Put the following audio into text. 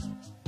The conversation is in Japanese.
うん。